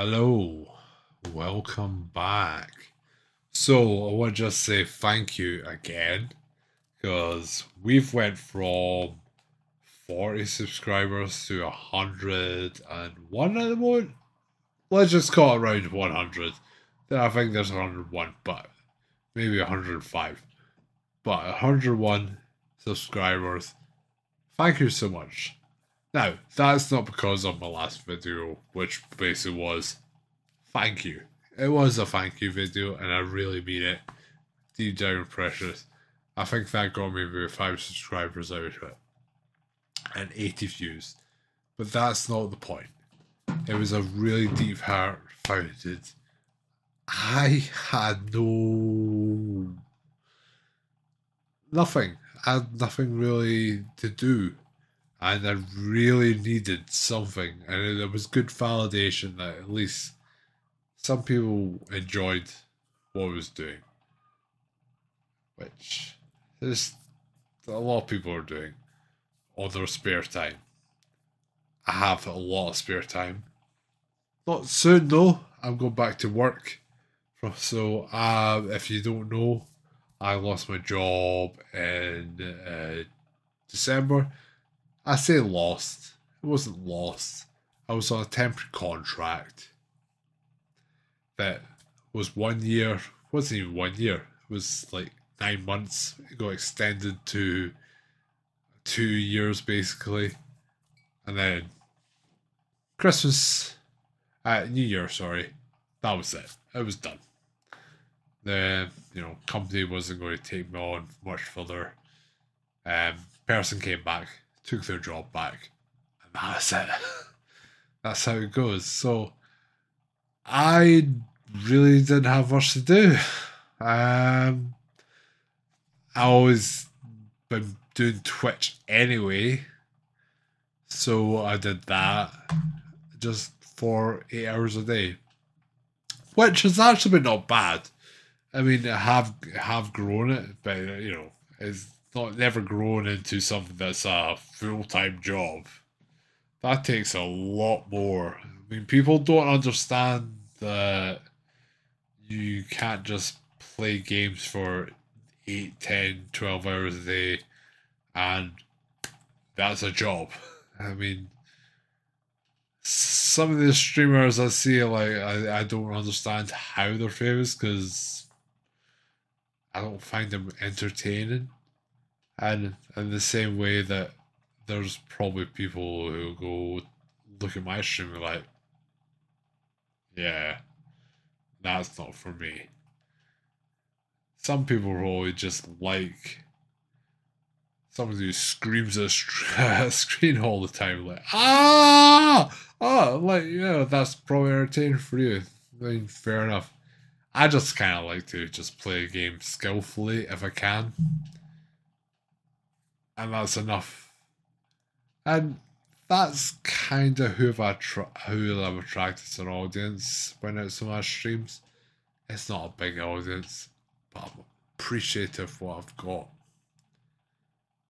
Hello, welcome back. So I want to just say thank you again because we've went from 40 subscribers to 101 at the moment. Let's just call it around 100. Then I think there's 101, but maybe 105. But 101 subscribers. Thank you so much. Now, that's not because of my last video, which basically was thank you. It was a thank you video, and I really mean it. Deep down precious. I think that got me about 5 subscribers out of it. And 80 views. But that's not the point. It was a really deep heart founded. I had no. Nothing. I had nothing really to do and I really needed something, and it was good validation that at least some people enjoyed what I was doing, which is a lot of people are doing on their spare time. I have a lot of spare time. Not soon though. I'm going back to work. So, uh, if you don't know, I lost my job in uh, December I say lost. It wasn't lost. I was on a temporary contract that was one year. wasn't even one year. It was like nine months. It got extended to two years basically, and then Christmas, uh, New Year. Sorry, that was it. It was done. The you know company wasn't going to take me on much further. Um, person came back took their job back, and that's it. that's how it goes. So I really didn't have much to do. Um, I always been doing Twitch anyway, so I did that just for eight hours a day, which has actually not bad. I mean, I have have grown it, but you know, it's not never grown into something that's a full time job. That takes a lot more. I mean, people don't understand that you can't just play games for 8, 10, 12 hours a day and that's a job. I mean, some of the streamers I see, like, I, I don't understand how they're famous because I don't find them entertaining. And in the same way that there's probably people who go look at my stream and like, yeah, that's not for me. Some people probably just like someone who screams at a screen all the time, like, ah, oh, like, yeah, that's probably entertaining for you. I mean, fair enough. I just kind of like to just play a game skillfully if I can and that's enough. And that's kind of who I've, who I've attracted to an audience when it's on my streams. It's not a big audience, but I'm appreciative of what I've got.